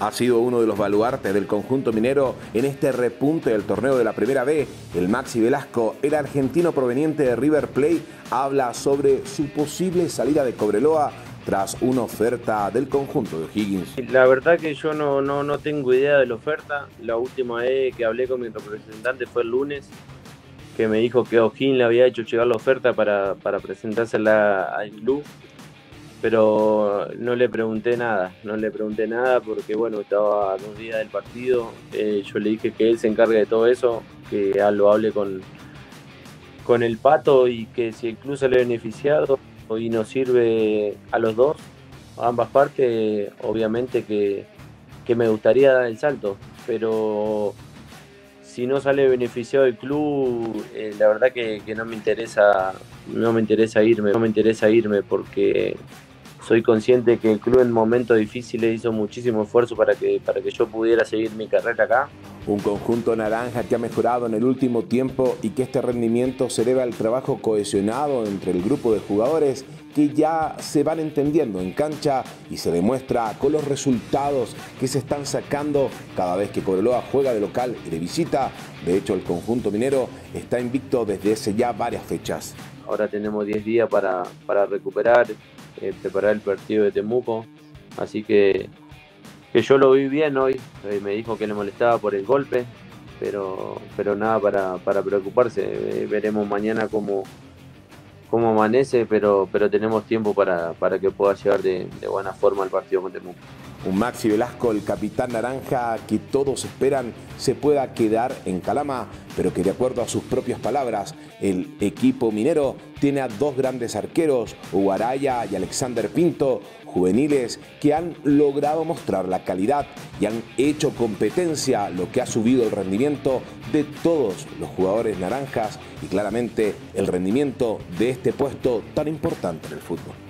ha sido uno de los baluartes del conjunto minero en este repunte del torneo de la Primera B. El Maxi Velasco, el argentino proveniente de River Plate, habla sobre su posible salida de Cobreloa tras una oferta del conjunto de Higgins. La verdad que yo no, no, no tengo idea de la oferta. La última vez que hablé con mi representante fue el lunes, que me dijo que O'Higgins le había hecho llegar la oferta para, para presentársela al club pero no le pregunté nada, no le pregunté nada porque bueno, estaba a dos días del partido, eh, yo le dije que él se encargue de todo eso, que lo hable con, con el pato y que si incluso le beneficiado y nos sirve a los dos, a ambas partes, obviamente que, me gustaría dar el salto, pero si no sale beneficiado el club, eh, la verdad que, que, no me interesa, no me interesa irme, no me interesa irme porque soy consciente que el club en momentos difíciles hizo muchísimo esfuerzo para que, para que yo pudiera seguir mi carrera acá. Un conjunto naranja que ha mejorado en el último tiempo y que este rendimiento se debe al trabajo cohesionado entre el grupo de jugadores que ya se van entendiendo en cancha y se demuestra con los resultados que se están sacando cada vez que Cobreloa juega de local y de visita. De hecho, el conjunto minero está invicto desde hace ya varias fechas. Ahora tenemos 10 días para, para recuperar, eh, preparar el partido de Temuco. Así que, que yo lo vi bien hoy. Eh, me dijo que le molestaba por el golpe, pero, pero nada para, para preocuparse. Eh, veremos mañana cómo, cómo amanece, pero, pero tenemos tiempo para, para que pueda llegar de, de buena forma el partido con Temuco. Un Maxi Velasco, el capitán naranja que todos esperan se pueda quedar en Calama, pero que de acuerdo a sus propias palabras, el equipo minero tiene a dos grandes arqueros, Ugaraya y Alexander Pinto, juveniles que han logrado mostrar la calidad y han hecho competencia, lo que ha subido el rendimiento de todos los jugadores naranjas y claramente el rendimiento de este puesto tan importante en el fútbol.